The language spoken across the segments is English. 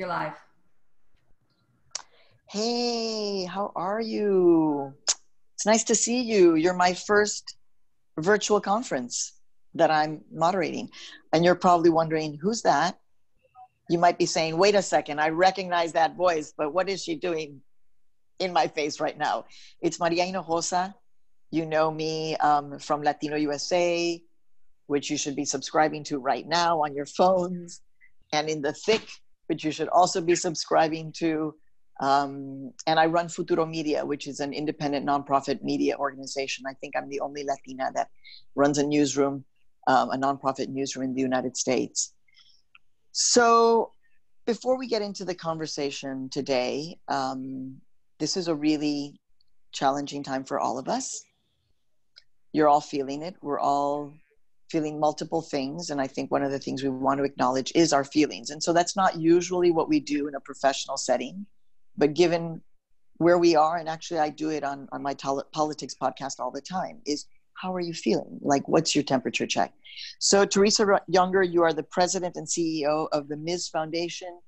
You're live. Hey, how are you? It's nice to see you. You're my first virtual conference that I'm moderating. And you're probably wondering, who's that? You might be saying, wait a second, I recognize that voice, but what is she doing in my face right now? It's Maria Hinojosa. You know me um, from Latino USA, which you should be subscribing to right now on your phones, and in the thick, which you should also be subscribing to. Um, and I run Futuro Media, which is an independent nonprofit media organization. I think I'm the only Latina that runs a newsroom, um, a nonprofit newsroom in the United States. So, before we get into the conversation today, um, this is a really challenging time for all of us. You're all feeling it. We're all feeling multiple things. And I think one of the things we want to acknowledge is our feelings. And so that's not usually what we do in a professional setting. But given where we are, and actually I do it on, on my politics podcast all the time, is how are you feeling? Like, what's your temperature check? So, Teresa Younger, you are the president and CEO of the Ms. Foundation.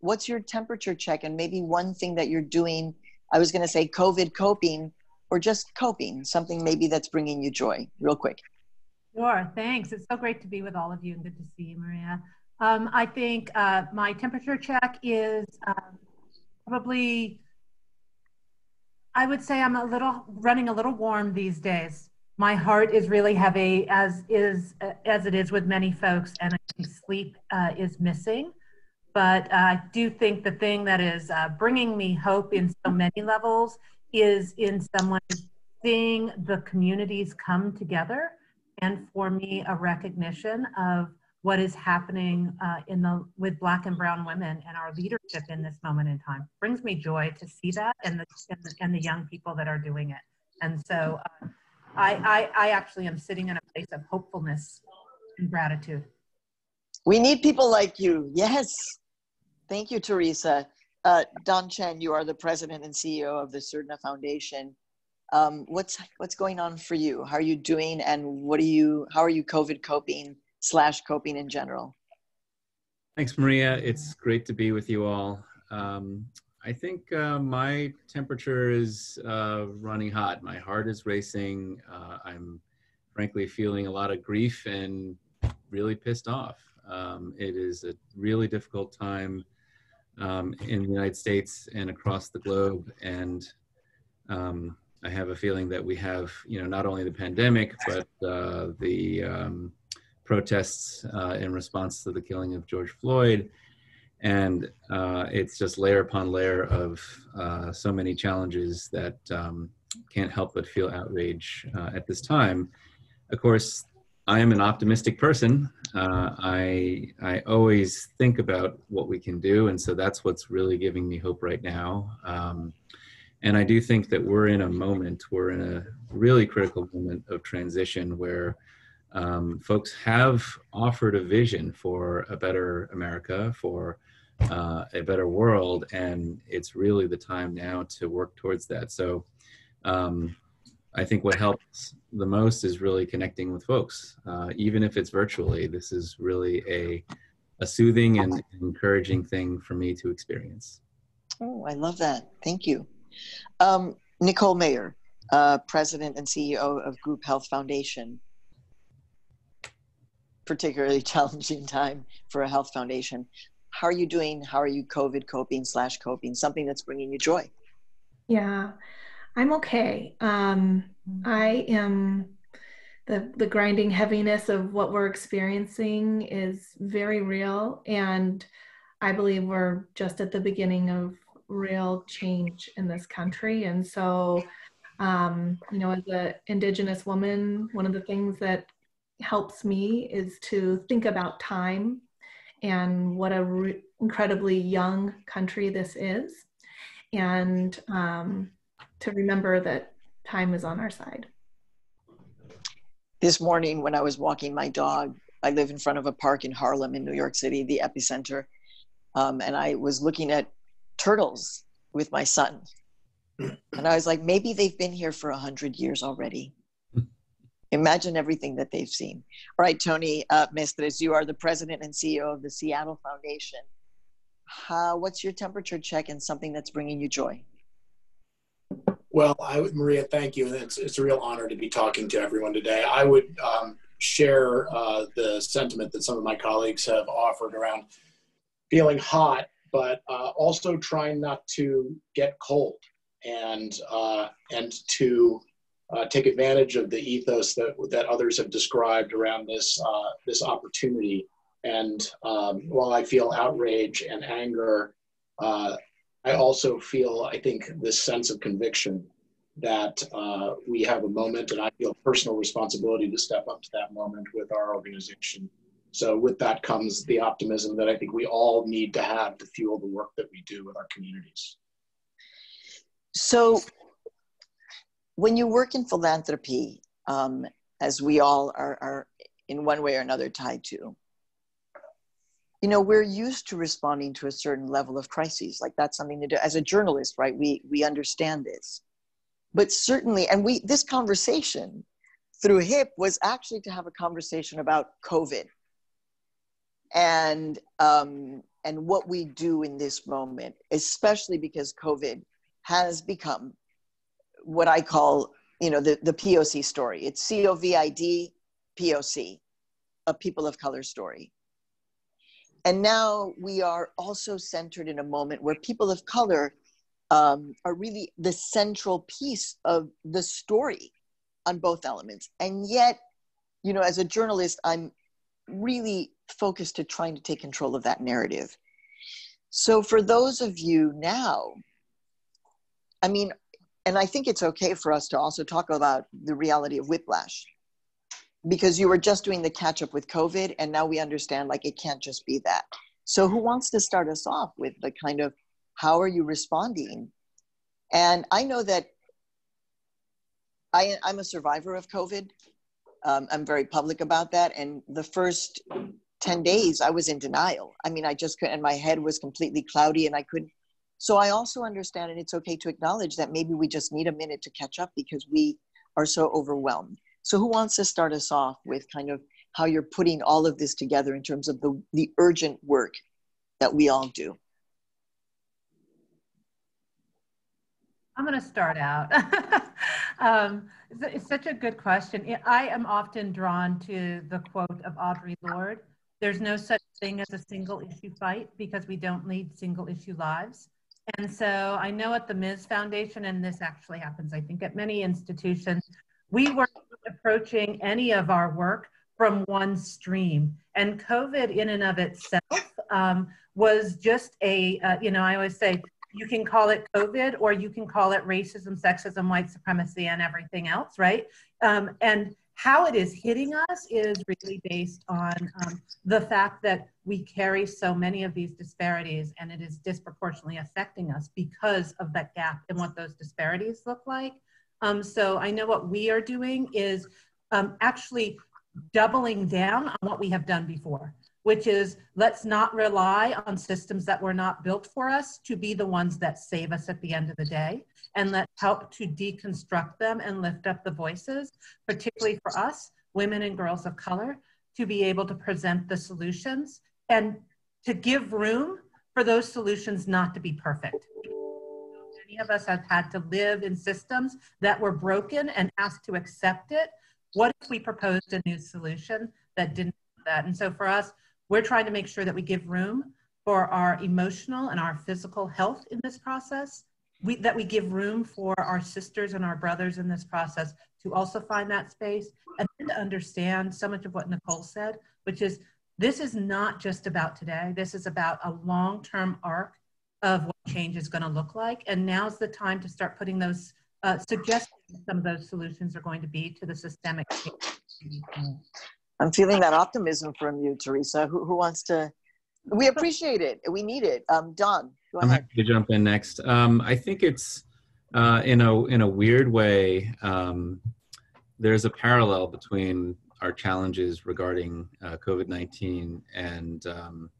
What's your temperature check? And maybe one thing that you're doing, I was going to say COVID coping or just coping, something maybe that's bringing you joy, real quick. Sure, thanks. It's so great to be with all of you and good to see you, Maria. Um, I think uh, my temperature check is um, probably, I would say I'm a little running a little warm these days. My heart is really heavy, as is uh, as it is with many folks, and I think sleep uh, is missing. But uh, I do think the thing that is uh, bringing me hope in so many levels is in someone seeing the communities come together and for me a recognition of what is happening uh, in the with black and brown women and our leadership in this moment in time. Brings me joy to see that and the and the, and the young people that are doing it. And so uh, I, I i actually am sitting in a place of hopefulness and gratitude. We need people like you. Yes. Thank you teresa. Uh, don chen you are the president and ceo of the Surdna foundation um, what's what's going on for you? How are you doing, and what are you? How are you COVID coping slash coping in general? Thanks, Maria. It's great to be with you all. Um, I think uh, my temperature is uh, running hot. My heart is racing. Uh, I'm frankly feeling a lot of grief and really pissed off. Um, it is a really difficult time um, in the United States and across the globe, and um, I have a feeling that we have, you know, not only the pandemic, but uh, the um, protests uh, in response to the killing of George Floyd. And uh, it's just layer upon layer of uh, so many challenges that um, can't help but feel outrage uh, at this time. Of course, I am an optimistic person. Uh, I I always think about what we can do, and so that's what's really giving me hope right now. Um, and I do think that we're in a moment, we're in a really critical moment of transition where um, folks have offered a vision for a better America, for uh, a better world, and it's really the time now to work towards that. So um, I think what helps the most is really connecting with folks, uh, even if it's virtually. This is really a, a soothing and encouraging thing for me to experience. Oh, I love that. Thank you. Um, Nicole Maher, uh, President and CEO of Group Health Foundation. Particularly challenging time for a health foundation. How are you doing? How are you COVID coping slash coping? Something that's bringing you joy. Yeah, I'm okay. Um, I am the the grinding heaviness of what we're experiencing is very real, and I believe we're just at the beginning of real change in this country. And so, um, you know, as an Indigenous woman, one of the things that helps me is to think about time and what a re- incredibly young country this is, and um, to remember that time is on our side. This morning, when I was walking my dog, I live in front of a park in Harlem, in New York City, the epicenter. Um, and I was looking at turtles with my son. And I was like, maybe they've been here for a hundred years already. Imagine everything that they've seen. All right, Tony uh, Mestres, you are the president and CEO of the Seattle Foundation. how, what's your temperature check and something that's bringing you joy? Well, I would, Maria, thank you. It's, it's a real honor to be talking to everyone today. I would um, share uh, the sentiment that some of my colleagues have offered around feeling hot, but uh, also trying not to get cold and uh, and to uh, take advantage of the ethos that that others have described around this uh, this opportunity. And um, while I feel outrage and anger, uh, I also feel, I think, this sense of conviction that uh, we have a moment, and I feel personal responsibility to step up to that moment with our organization. So, with that comes the optimism that I think we all need to have to fuel the work that we do with our communities. So, when you work in philanthropy, um, as we all are, are in one way or another tied to, you know we're used to responding to a certain level of crises. Like that's something to do. As a journalist right we we understand this. But certainly and we this conversation through HIP was actually to have a conversation about covid and um, and what we do in this moment especially because covid has become what i call you know the, the poc story it's covid poc a people of color story and now we are also centered in a moment where people of color um, are really the central piece of the story on both elements. And yet, you know, as a journalist, I'm really focused to trying to take control of that narrative. So for those of you now, I mean, and I think it's okay for us to also talk about the reality of whiplash because you were just doing the catch up with COVID, and now we understand like it can't just be that. So, who wants to start us off with the kind of how are you responding? And I know that I, I'm a survivor of COVID. Um, I'm very public about that. And the first 10 days, I was in denial. I mean, I just couldn't, and my head was completely cloudy, and I couldn't. So, I also understand, and it's okay to acknowledge that maybe we just need a minute to catch up because we are so overwhelmed. So, who wants to start us off with kind of how you're putting all of this together in terms of the, the urgent work that we all do? I'm going to start out. um, it's, it's, such a good question. I am often drawn to the quote of Audre Lorde There's no such thing as a single issue fight because we don't lead single issue lives. And so I know at the Ms. Foundation, and this actually happens, I think, at many institutions, we work approaching any of our work from one stream. And COVID, in and of itself, um, was just a, uh, you know, I always say, you can call it COVID or you can call it racism, sexism, white supremacy, and everything else, right? Um, and how it is hitting us is really based on um, the fact that we carry so many of these disparities and it is disproportionately affecting us because of that gap and what those disparities look like. Um, so I know what we are doing is um, actually doubling down on what we have done before, which is let's not rely on systems that were not built for us to be the ones that save us at the end of the day. And let's help to deconstruct them and lift up the voices, particularly for us, women and girls of color, to be able to present the solutions and to give room for those solutions not to be perfect many of us have had to live in systems that were broken and asked to accept it. What if we proposed a new solution that didn't do that? And so for us, we're trying to make sure that we give room for our emotional and our physical health in this process. We, that we give room for our sisters and our brothers in this process to also find that space and to understand so much of what Nicole said, which is this is not just about today. This is about a long term arc of what change is going to look like. And now's the time to start putting those uh, suggestions some of those solutions are going to be to the systemic. I'm feeling that optimism from you, Teresa. Who, who wants to? We appreciate it. We need it. Um, Don, I'm happy to jump in next. Um, I think it's uh, in a in a weird way. Um, there's a parallel between our challenges regarding uh, COVID-19 and um,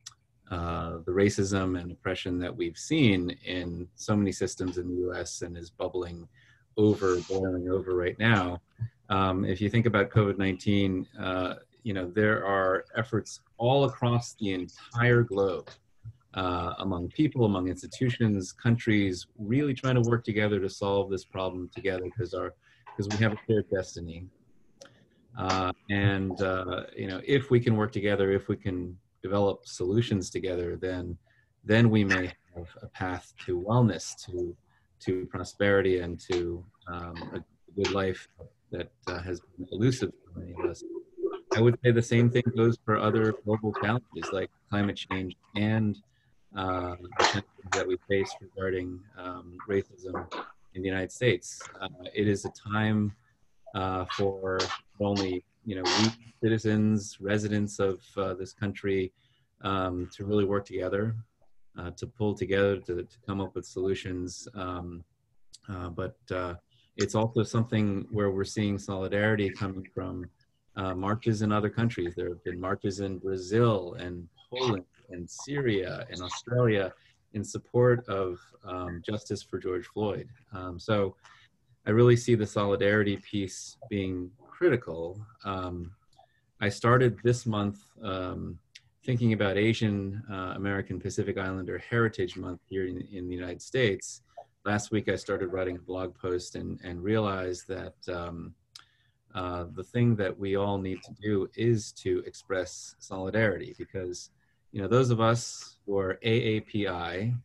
uh, the racism and oppression that we've seen in so many systems in the US and is bubbling over, boiling over right now. Um, if you think about COVID 19, uh, you know, there are efforts all across the entire globe uh, among people, among institutions, countries, really trying to work together to solve this problem together because our because we have a shared destiny. Uh, and uh, you know, if we can work together, if we can develop solutions together, then then we may have a path to wellness, to to prosperity, and to um, a good life that uh, has been elusive for many of us. I would say the same thing goes for other global challenges like climate change and uh, that we face regarding um, racism in the United States. Uh, it is a time uh, for only you know we citizens, residents of uh, this country, um, to really work together, uh, to pull together to, to come up with solutions. Um, uh, but it's also something where we're seeing solidarity coming from uh, marches in other countries. There have been marches in Brazil and Poland and Syria and Australia in support of um, justice for George Floyd. Um, so I really see the solidarity piece being critical. Um, I started this month um, thinking about Asian uh, American Pacific Islander Heritage Month here in, in the United States last week I started writing a blog post and, and realized that um, uh, the thing that we all need to do is to express solidarity because, you know, those of us who are AAPI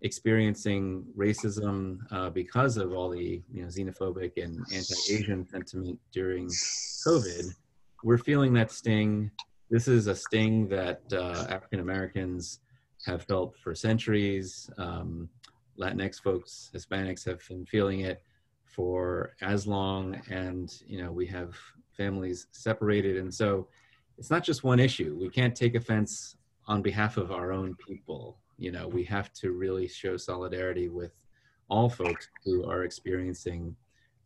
experiencing racism uh, because of all the, you know, xenophobic and anti-Asian sentiment during COVID, we're feeling that sting. This is a sting that uh, African Americans have felt for centuries. Um, Latinx folks, Hispanics have been feeling it for as long, and you know we have families separated, and so it's not just one issue. We can't take offense on behalf of our own people. You know, we have to really show solidarity with all folks who are experiencing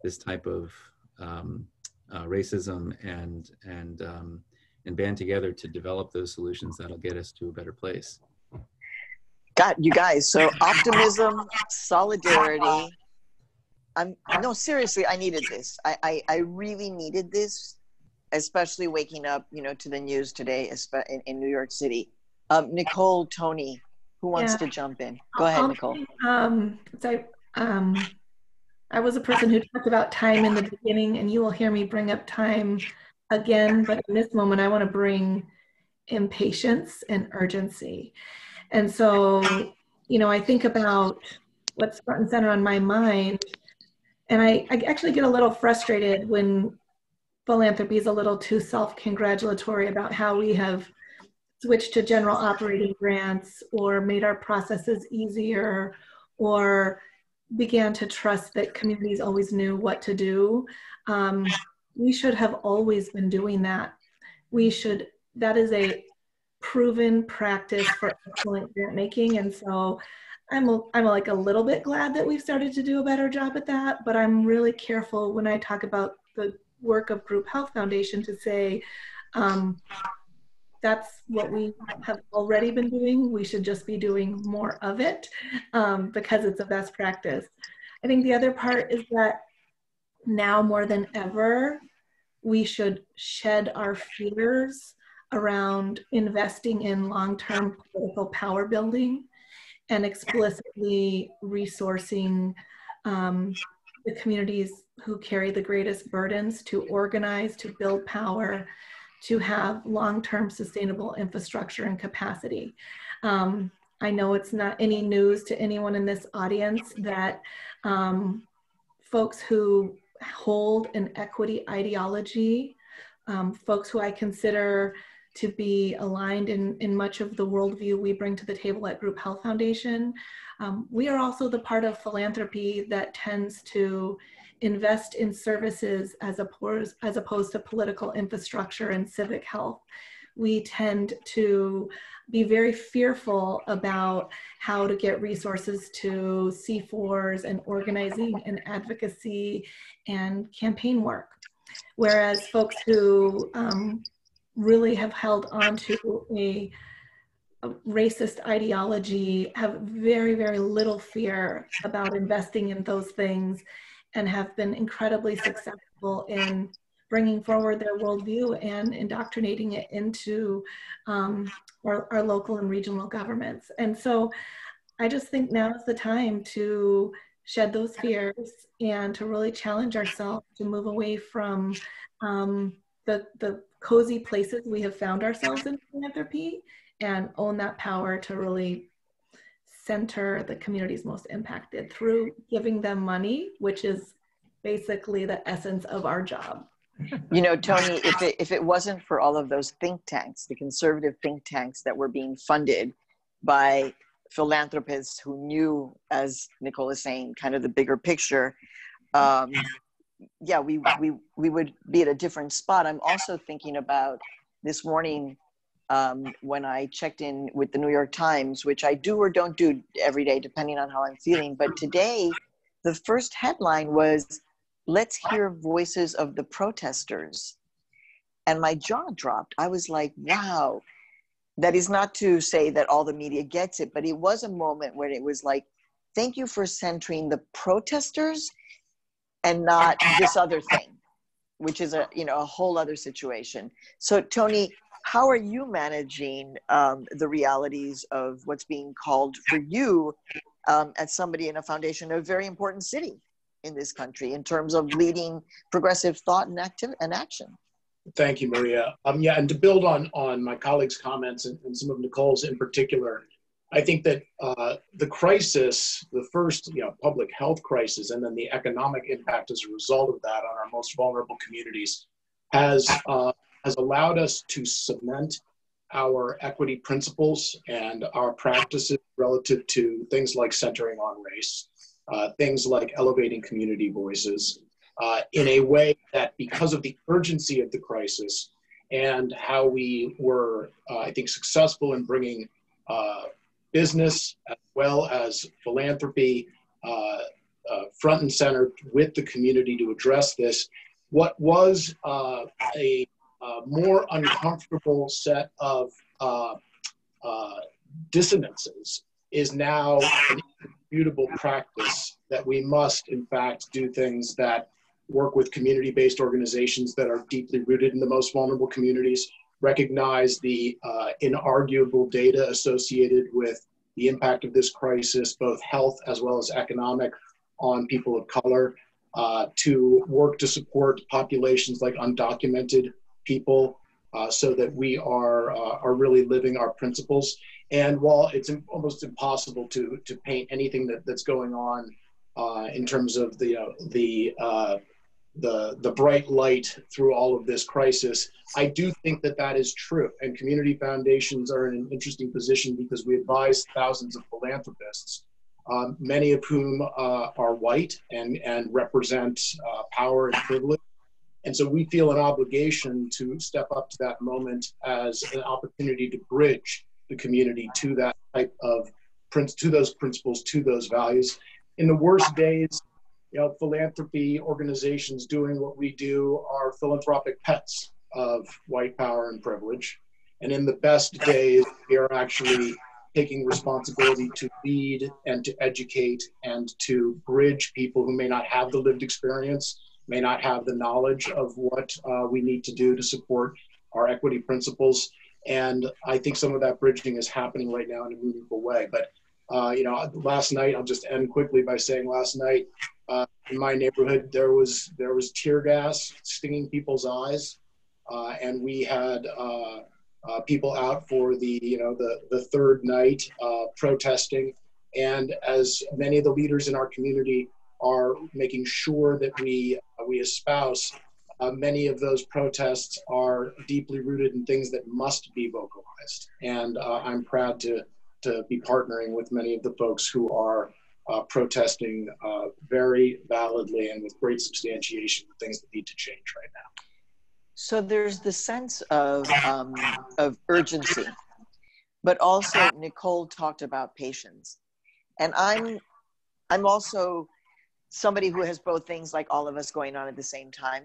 this type of um, uh, racism and and um, and band together to develop those solutions that'll get us to a better place. Got you guys. So optimism, solidarity. I'm no seriously. I needed this. I, I I really needed this, especially waking up, you know, to the news today, in, in New York City. Um, Nicole, Tony, who wants yeah. to jump in? Go ahead, Nicole. Um, so um, I was a person who talked about time in the beginning, and you will hear me bring up time again. But in this moment, I want to bring impatience and urgency. And so, you know, I think about what's front and center on my mind. And I, I actually get a little frustrated when philanthropy is a little too self congratulatory about how we have switched to general operating grants or made our processes easier or began to trust that communities always knew what to do. Um, we should have always been doing that. We should, that is a proven practice for excellent grant making. And so I'm, a, I'm like a little bit glad that we've started to do a better job at that, but I'm really careful when I talk about the work of Group Health Foundation to say um, that's what we have already been doing. We should just be doing more of it um, because it's a best practice. I think the other part is that now more than ever, we should shed our fears around investing in long-term political power building and explicitly resourcing um, the communities who carry the greatest burdens to organize, to build power, to have long-term sustainable infrastructure and capacity. Um, I know it's not any news to anyone in this audience that um, folks who hold an equity ideology, um, folks who I consider to be aligned in, in much of the worldview we bring to the table at Group Health Foundation. Um, we are also the part of philanthropy that tends to invest in services as opposed, as opposed to political infrastructure and civic health. We tend to be very fearful about how to get resources to C4s and organizing and advocacy and campaign work. Whereas folks who um, really have held on to a, a, racist ideology have very, very little fear about investing in those things and have been incredibly successful in bringing forward their worldview and indoctrinating it into um, our, our local and regional governments. And so I just think now is the time to shed those fears and to really challenge ourselves to move away from um, the, the cozy places we have found ourselves in philanthropy and own that power to really center the communities most impacted through giving them money, which is basically the essence of our job. You know, Tony, if it, if it wasn't for all of those think tanks, the conservative think tanks that were being funded by philanthropists who knew, as Nicole is saying, kind of the bigger picture, um, yeah, we, we, we would be at a different spot. I'm also thinking about this morning um, when I checked in with the New York Times, which I do or don't do every day, depending on how I'm feeling. But today, the first headline was, Let's hear voices of the protesters. And my jaw dropped. I was like, wow. That is not to say that all the media gets it, but it was a moment where it was like, thank you for centering the protesters and not this other thing which is a you know a whole other situation so tony how are you managing um, the realities of what's being called for you um, as somebody in a foundation, a very important city in this country in terms of leading progressive thought and, active, and action? Thank you, Maria. Um, yeah, and to build on on my colleagues' comments and, and some of Nicole's in particular, I think that uh, the crisis, the first you know public health crisis, and then the economic impact as a result of that on our most vulnerable communities, has uh, has allowed us to cement our equity principles and our practices relative to things like centering on race, uh, things like elevating community voices, uh, in a way that because of the urgency of the crisis and how we were, uh, I think, successful in bringing uh, business as well as philanthropy uh, uh, front and center with the community to address this, what was a uh, more uncomfortable set of uh, uh, dissonances is now an immutable practice that we must, in fact, do things that work with community based organizations that are deeply rooted in the most vulnerable communities, recognize the uh, inarguable data associated with the impact of this crisis, both health as well as economic, on people of color, uh, to work to support populations like undocumented people uh, so that we are uh, are really living our principles. And while it's almost impossible to to paint anything that, that's going on uh, in terms of the the uh, the the bright light through all of this crisis, I do think that that is true. And community foundations are in an interesting position because we advise thousands of philanthropists. Um, many of whom uh, are white and, and represent uh, power and privilege and so we feel an obligation to step up to that moment as an opportunity to bridge the community to that type of to those principles, to those values. In the worst days, you know, philanthropy organizations doing what we do are philanthropic pets of white power and privilege. And in the best days, we are actually taking responsibility to lead and to educate and to bridge people who may not have the lived experience may not have the knowledge of what uh, we need to do to support our equity principles. And I think some of that bridging is happening right now in a meaningful way. But uh, you know, last night I'll just end quickly by saying last night uh, in my neighborhood there was there was tear gas stinging people's eyes, uh, and we had uh, uh, people out for the you know the the third night protesting. And as many of the leaders in our community are making sure that we uh, we espouse. Uh, many of those protests are deeply rooted in things that must be vocalized, and uh, I'm proud to to be partnering with many of the folks who are uh, protesting uh, very validly and with great substantiation the things that need to change right now. So there's the sense of um, of urgency, but also Nicole talked about patience, and I'm I'm also somebody who has both things like all of us going on at the same time.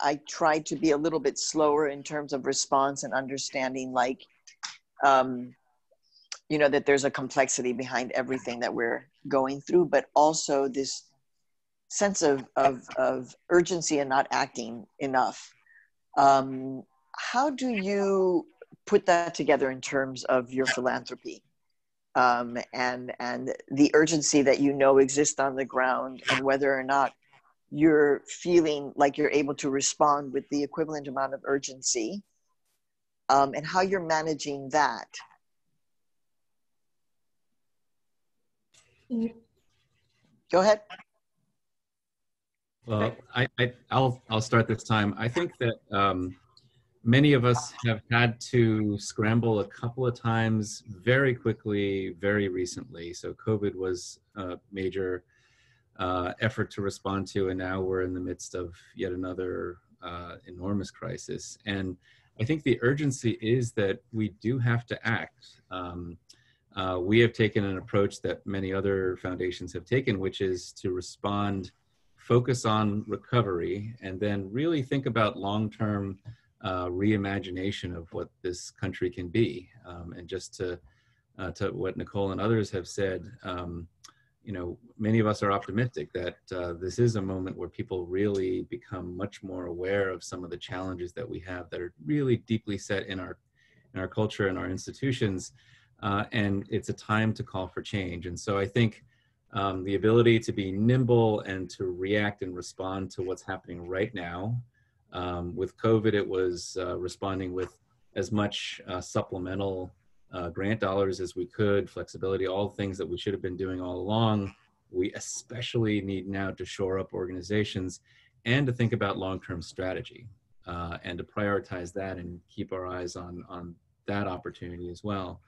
I try to be a little bit slower in terms of response and understanding, like, um, you know, that there's a complexity behind everything that we're going through, but also this sense of, of, of urgency and not acting enough. Um, how do you put that together in terms of your philanthropy um, and and the urgency that you know exists on the ground and whether or not you're feeling like you're able to respond with the equivalent amount of urgency um, and how you're managing that go ahead well I, will i'll start this time i think that um, many of us have had to scramble a couple of times very quickly, very recently. So COVID was a major uh, effort to respond to, and now we're in the midst of yet another uh, enormous crisis. And I think the urgency is that we do have to act. Um, uh, we have taken an approach that many other foundations have taken, which is to respond, focus on recovery, and then really think about long term uh, reimagination of what this country can be. Um, and just to, uh, to what Nicole and others have said, um, you know, many of us are optimistic that uh, this is a moment where people really become much more aware of some of the challenges that we have that are really deeply set in our, in our culture and our institutions. Uh, and it's a time to call for change. And so I think um, the ability to be nimble and to react and respond to what's happening right now um, with COVID, it was uh, responding with as much uh, supplemental uh, grant dollars as we could, flexibility, all things that we should have been doing all along. We especially need now to shore up organizations and to think about long-term strategy uh, and to prioritize that and keep our eyes on, on that opportunity as well.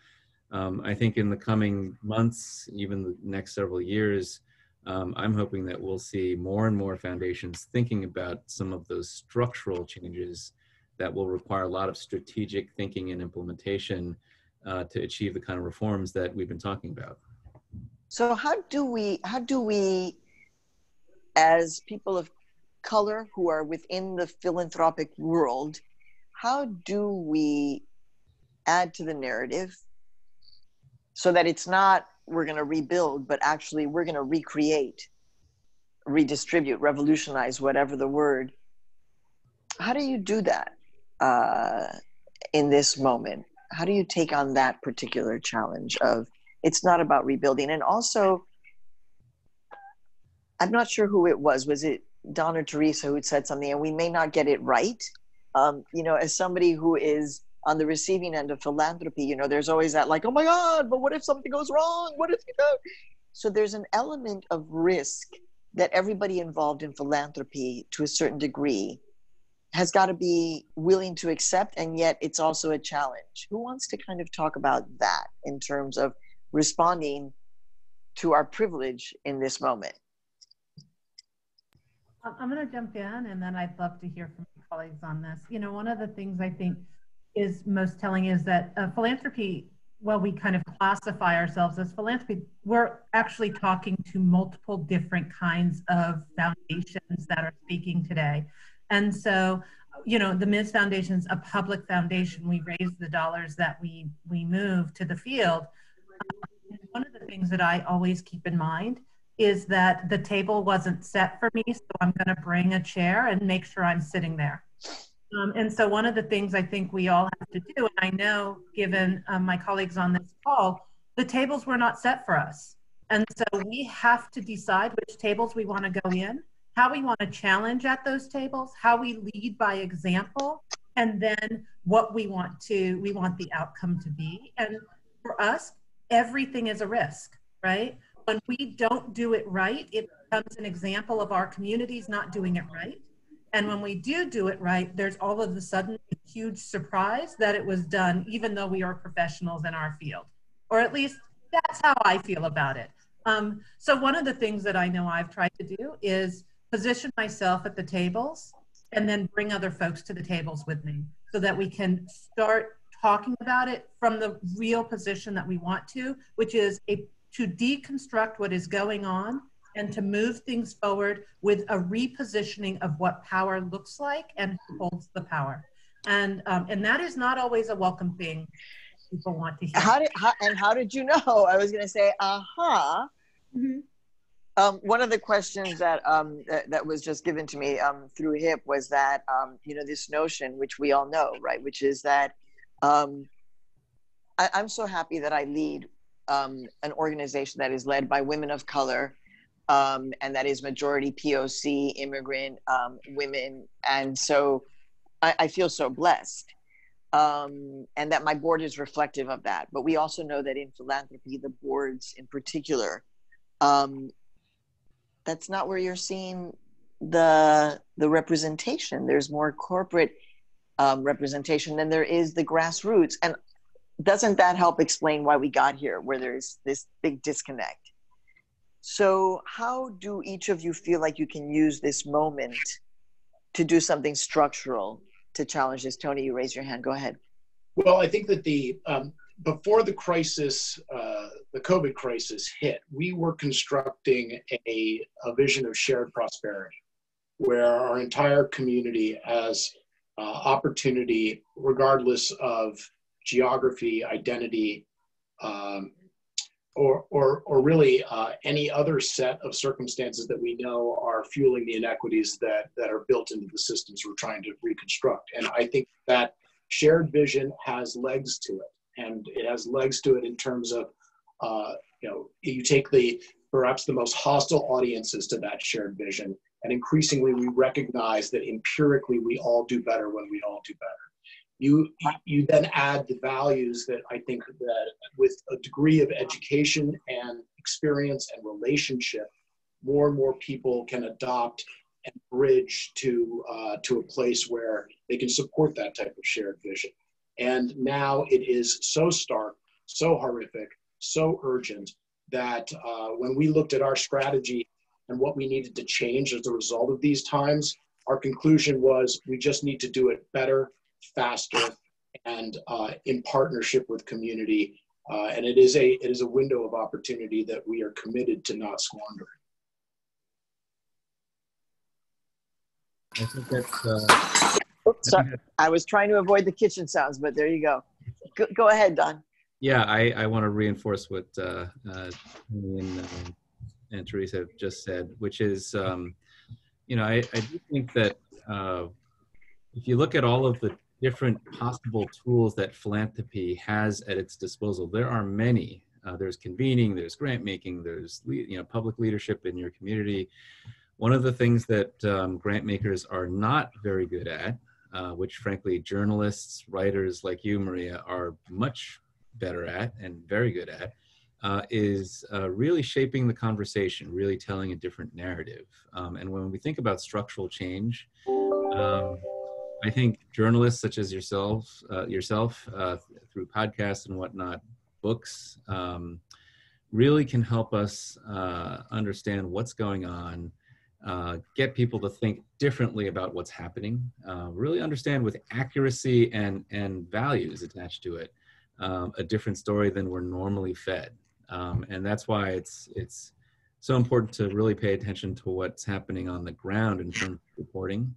Um, I think in the coming months, even the next several years, um, I'm hoping that we'll see more and more foundations thinking about some of those structural changes that will require a lot of strategic thinking and implementation uh, to achieve the kind of reforms that we've been talking about. So how do we how do we as people of color who are within the philanthropic world, how do we add to the narrative so that it's not we're going to rebuild, but actually we're going to recreate, redistribute, revolutionize, whatever the word. How do you do that uh, in this moment? How do you take on that particular challenge of it's not about rebuilding? And also, I'm not sure who it was. Was it Don or Teresa who said something? And we may not get it right. Um, you know, as somebody who is on the receiving end of philanthropy, you know, there's always that like, oh my God, but what if something goes wrong? What if you know? So there's an element of risk that everybody involved in philanthropy to a certain degree has got to be willing to accept, and yet it's also a challenge. Who wants to kind of talk about that in terms of responding to our privilege in this moment? I'm going to jump in and then I'd love to hear from my colleagues on this. You know, one of the things I think is most telling is that uh, philanthropy, well, we kind of classify ourselves as philanthropy, we're actually talking to multiple different kinds of foundations that are speaking today. And so, you know, the Ms. Foundation's a public foundation. We raise the dollars that we, we move to the field. Um, one of the things that I always keep in mind is that the table wasn't set for me, so I'm going to bring a chair and make sure I'm sitting there. Um, and so one of the things I think we all have to do, and I know given um, my colleagues on this call, the tables were not set for us. And so we have to decide which tables we want to go in, how we want to challenge at those tables, how we lead by example, and then what we want to, we want the outcome to be. And for us, everything is a risk, right? When we don't do it right, it becomes an example of our communities not doing it right and when we do do it right, there's all of a sudden a huge surprise that it was done, even though we are professionals in our field. Or at least that's how I feel about it. Um, so, one of the things that I know I've tried to do is position myself at the tables and then bring other folks to the tables with me so that we can start talking about it from the real position that we want to, which is a, to deconstruct what is going on and to move things forward with a repositioning of what power looks like and who holds the power. And, um, and that is not always a welcome thing people want to hear. How did, how, and how did you know? I was going to say, aha. Uh-huh. Mm-hmm. Um, one of the questions that, um, that, that was just given to me um, through HIP was that um, you know this notion, which we all know, right, which is that um, I, am so happy that I lead um, an organization that is led by women of color, and that is majority POC immigrant um, women, and so I, I feel so blessed. Um, and that my board is reflective of that. But we also know that in philanthropy, the boards in particular um, that's not where you're seeing the the representation there's more corporate um, representation than there is the grassroots and doesn't that help explain why we got here where there's this big disconnect so how do each of you feel like you can use this moment to do something structural to challenge this? Tony you raise your hand. Go ahead. Well i think that the um, before the crisis, uh, the COVID crisis hit, we were constructing a, a vision of shared prosperity where our entire community has uh, opportunity, regardless of geography, identity, um, or, or, or really uh, any other set of circumstances that we know are fueling the inequities that, that are built into the systems we're trying to reconstruct. And I think that shared vision has legs to it and it has legs to it in terms of uh, you know you take the perhaps the most hostile audiences to that shared vision and increasingly we recognize that empirically we all do better when we all do better you you then add the values that i think that with a degree of education and experience and relationship more and more people can adopt and bridge to uh, to a place where they can support that type of shared vision. And now it is so stark, so horrific, so urgent that uh, when we looked at our strategy and what we needed to change as a result of these times, our conclusion was we just need to do it better, faster, and uh, in partnership with community. Uh, and it is a it is a window of opportunity that we are committed to not squandering. I think that's uh, Oops, sorry. I was trying to avoid the kitchen sounds, but there you go. Go, go ahead, Don. Yeah, I, I want to reinforce what uh, uh, and, uh, and Teresa have just said, which is, um, you know, I, I do think that uh, if you look at all of the different possible tools that philanthropy has at its disposal, there are many. Uh, there's convening, there's grant making, there's you know public leadership in your community. One of the things that um, grant makers are not very good at uh, which frankly journalists, writers like you, Maria, are much better at and very good at, uh, is uh, really shaping the conversation, really telling a different narrative. Um, and when we think about structural change, um, I think journalists such as yourself, uh, yourself uh, through podcasts and whatnot, books, um, really can help us uh, understand what's going on uh, get people to think differently about what's happening, uh, really understand with accuracy and, and values attached to it um, a different story than we're normally fed. Um, and that's why it's, it's so important to really pay attention to what's happening on the ground in terms of reporting.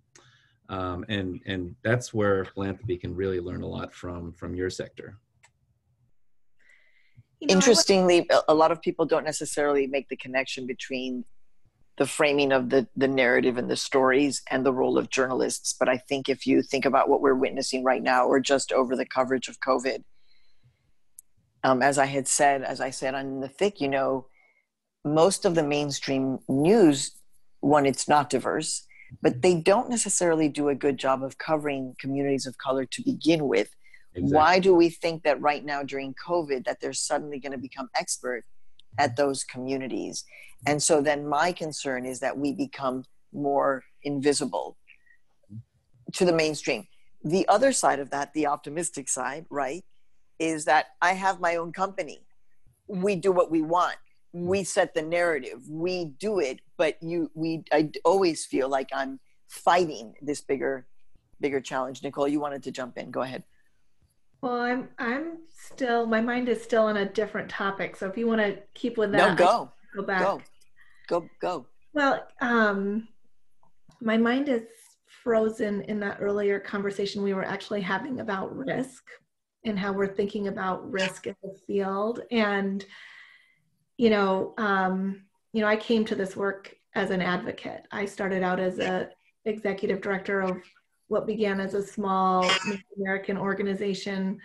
Um, and, and that's where philanthropy can really learn a lot from, from your sector. You know, Interestingly, a lot of people don't necessarily make the connection between the framing of the the narrative and the stories and the role of journalists but i think if you think about what we're witnessing right now or just over the coverage of covid um, as i had said as i said on the thick you know most of the mainstream news one it's not diverse but they don't necessarily do a good job of covering communities of color to begin with exactly. why do we think that right now during covid that they're suddenly going to become expert at those communities. And so then my concern is that we become more invisible to the mainstream. The other side of that, the optimistic side, right, is that I have my own company. We do what we want. We set the narrative. We do it, but you we I always feel like I'm fighting this bigger bigger challenge. Nicole, you wanted to jump in. Go ahead. Well, I'm I'm still my mind is still on a different topic. So if you want to keep with that, no, go go back. Go, go, go. Well, um, my mind is frozen in that earlier conversation we were actually having about risk and how we're thinking about risk in the field and you know um, you know, I came to this work as an advocate. I started out as a executive director of what began as a small American organization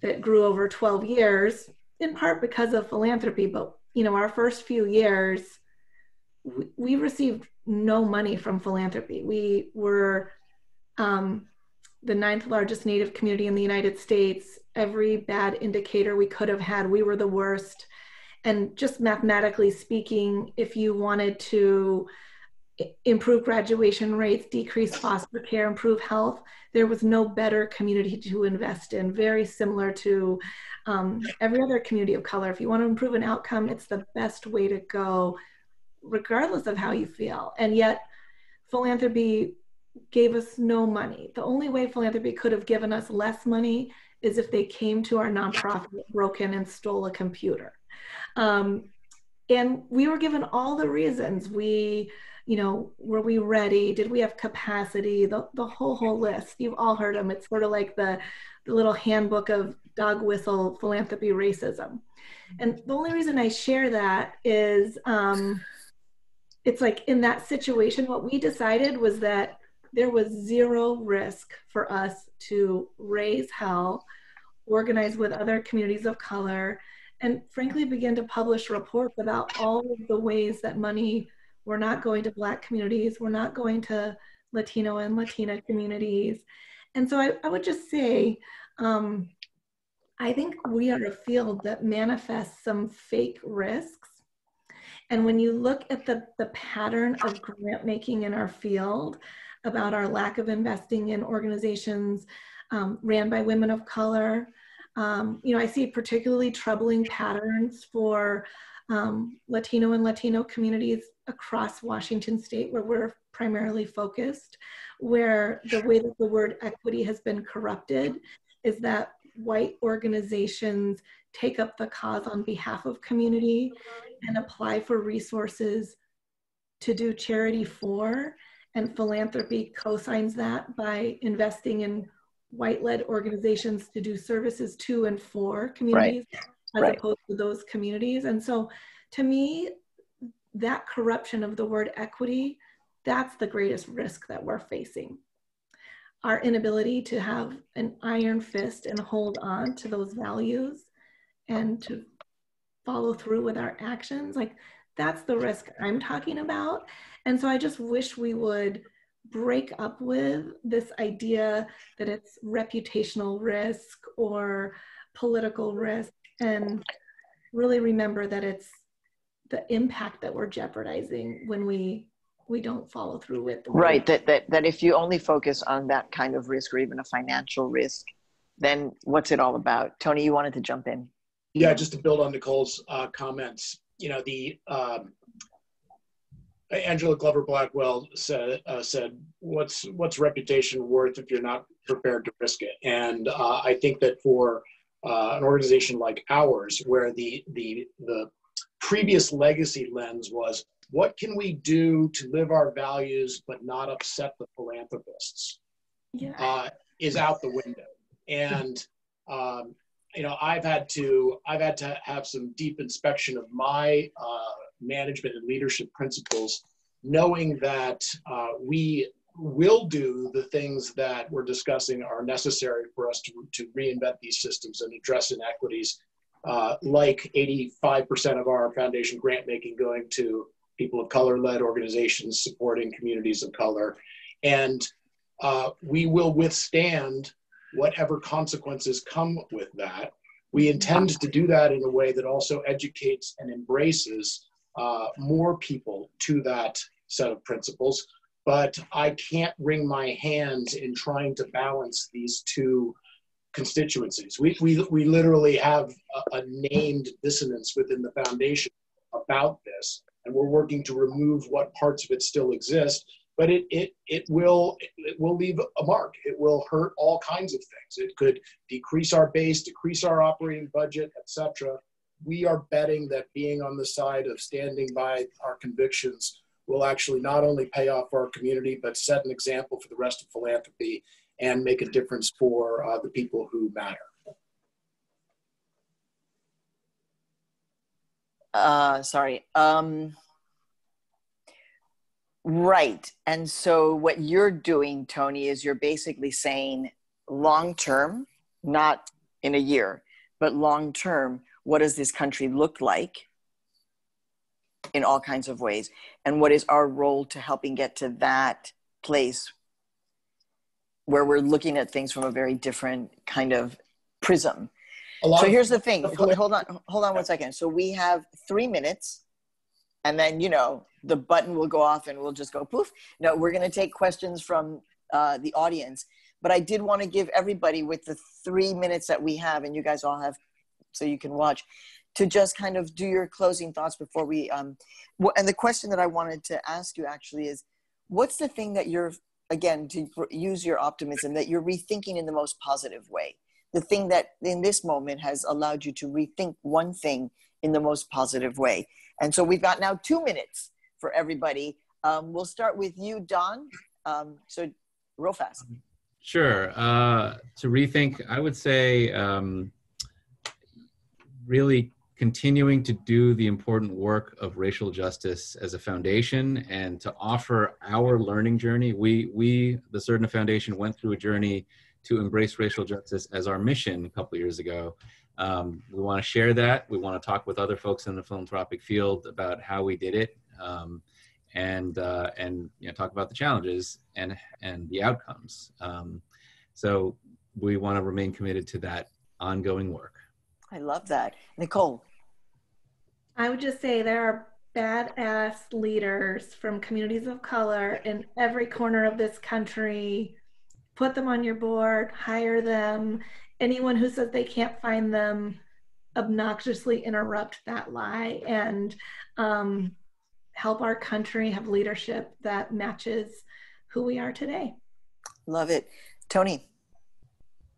that grew over 12 years, in part because of philanthropy. But you know, our first few years, we, received no money from philanthropy. We were um, the ninth largest Native community in the United States. Every bad indicator we could have had, we were the worst. And just mathematically speaking, if you wanted to improve graduation rates, decrease foster care, improve health, there was no better community to invest in, very similar to um, every other community of color. If you want to improve an outcome, it's the best way to go, regardless of how you feel. And yet, philanthropy gave us no money. The only way philanthropy could have given us less money is if they came to our nonprofit, broke in, and stole a computer. Um, and we were given all the reasons. We, you know, were we ready? Did we have capacity? The, the whole, whole list. You've all heard them. It's sort of like the, the little handbook of dog whistle philanthropy racism. And the only reason I share that is um, it's like in that situation, what we decided was that there was zero risk for us to raise hell, organize with other communities of color, and frankly begin to publish reports about all of the ways that money were not going to Black communities, we're not going to Latino and Latina communities. And so I, I would just say, um, I think we are a field that manifests some fake risks. And when you look at the, the pattern of grant making in our field, about our lack of investing in organizations um, ran by women of color. Um, you know, I see particularly troubling patterns for um, Latino and Latino communities across Washington state where we're primarily focused, where the way that the word equity has been corrupted is that white organizations take up the cause on behalf of community and apply for resources to do charity for and philanthropy co-signs that by investing in white-led organizations to do services to and for communities right. as right. opposed to those communities. And so to me, that corruption of the word equity, that's the greatest risk that we're facing. Our inability to have an iron fist and hold on to those values and to follow through with our actions, like that's the risk I'm talking about. And so I just wish we would break up with this idea that it's reputational risk or political risk and really remember that it's the impact that we're jeopardizing when we we don't follow through with the right that, that that if you only focus on that kind of risk or even a financial risk then what's it all about? Tony you wanted to jump in. Yeah just to build on nicole's uh, comments you know the um, Angela Glover Blackwell said, uh, said, "What's what's reputation worth if you're not prepared to risk it?" And uh, I think that for uh, an organization like ours, where the the the previous legacy lens was, "What can we do to live our values but not upset the philanthropists?" Yeah. Uh, is out the window, and um, you know, I've had to I've had to have some deep inspection of my uh, management and leadership principles, knowing that uh, we will do the things that we're discussing are necessary for us to, to reinvent these systems and address inequities, uh, like 85% of our foundation grant making going to people of color led organizations supporting communities of color. And uh, we will withstand whatever consequences come with that. We intend to do that in a way that also educates and embraces uh, more people to that set of principles. But I can't wring my hands in trying to balance these two constituencies. We, we, we literally have a, a named dissonance within the foundation about this, and we're working to remove what parts of it still exist. But it, it, it, will, it will leave a mark. It will hurt all kinds of things. It could decrease our base, decrease our operating budget, etc we are betting that being on the side of standing by our convictions will actually not only pay off for our community, but set an example for the rest of philanthropy and make a difference for uh, the people who matter. Uh, sorry. Um, Right. And so what you're doing, Tony, is you're basically saying long term, not in a year, but long term, what does this country look like in all kinds of ways? And what is our role to helping get to that place where we're looking at things from a very different kind of prism? So here's the thing. Hold on, hold on one second. So we have three minutes, and then you know the button will go off, and we'll just go poof. No, we're going to take questions from uh, the audience. But I did want to give everybody with the three minutes that we have, and you guys all have, so you can watch, to just kind of do your closing thoughts before we. Um, and the question that I wanted to ask you actually is, what's the thing that you're again to use your optimism that you're rethinking in the most positive way? the thing that in this moment has allowed you to rethink one thing in the most positive way. And so we've got now two minutes for everybody. Um, we'll start with you, Don. Um, so, real fast. Sure. Uh, to rethink, I would say um, really continuing to do the important work of racial justice as a foundation and to offer our learning journey. We, we the Surdna Foundation, went through a journey to embrace racial justice as our mission a couple years ago. Um, we want to share that. We want to talk with other folks in the philanthropic field about how we did it, um, and uh, and you know, talk about the challenges and and the outcomes. Um, so we want to remain committed to that ongoing work. I love that, Nicole. I would just say there are badass leaders from communities of color in every corner of this country put them on your board, hire them. Anyone who says they can't find them, obnoxiously interrupt that lie and um, help our country have leadership that matches who we are today. Love it. Tony.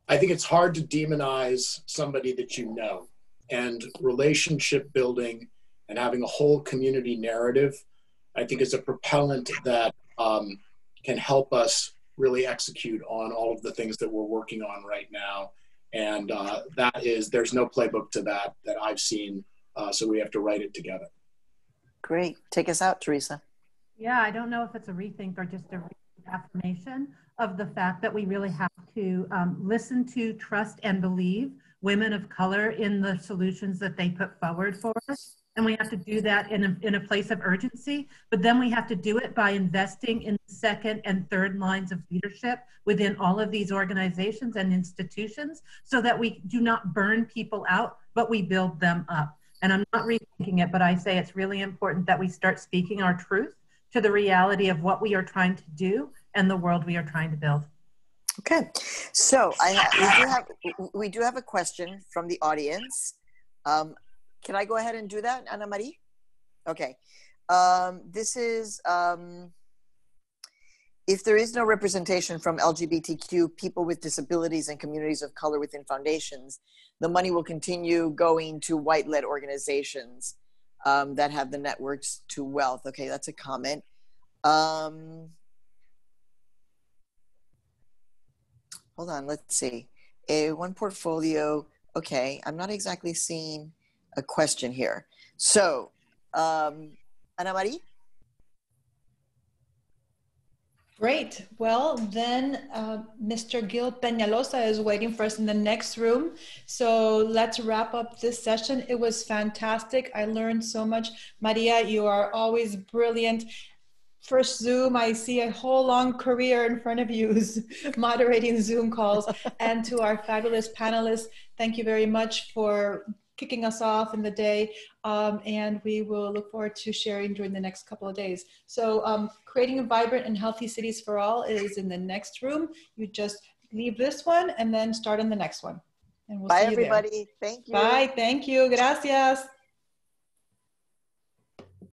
I think it's hard to demonize somebody that you know. And relationship building and having a whole community narrative, I think, is a propellant that um, can help us really execute on all of the things that we're working on right now. And uh, that is, there's no playbook to that that I've seen. Uh, so we have to write it together. Great. Take us out, Teresa. Yeah, I don't know if it's a rethink or just a affirmation of the fact that we really have to um, listen to, trust, and believe women of color in the solutions that they put forward for us. And we have to do that in a, in a place of urgency but then we have to do it by investing in second and third lines of leadership within all of these organizations and institutions so that we do not burn people out but we build them up. And i'm not rethinking it but i say it's really important that we start speaking our truth to the reality of what we are trying to do and the world we are trying to build okay so i we do have we do have a question from the audience um, can I go ahead and do that, Ana Marie? Okay. Um, this is um, if there is no representation from LGBTQ people with disabilities and communities of color within foundations, the money will continue going to white led organizations um, that have the networks to wealth. Okay, that's a comment. Um, hold on, let's see. A one portfolio. Okay, I'm not exactly seeing a question here. So, um, Ana Marie? Great. Well, then uh, Mr. Gil Peñalosa is waiting for us in the next room. So let's wrap up this session. It was fantastic. I learned so much. Maria, you are always brilliant. First Zoom, I see a whole long career in front of you moderating Zoom calls. and to our fabulous panelists, thank you very much for kicking us off in the day. Um, and we will look forward to sharing during the next couple of days. So um, creating a vibrant and healthy cities for all is in the next room. You just leave this one and then start in the next one. And we'll Bye, everybody. There. Thank you. Bye. Thank you. Gracias.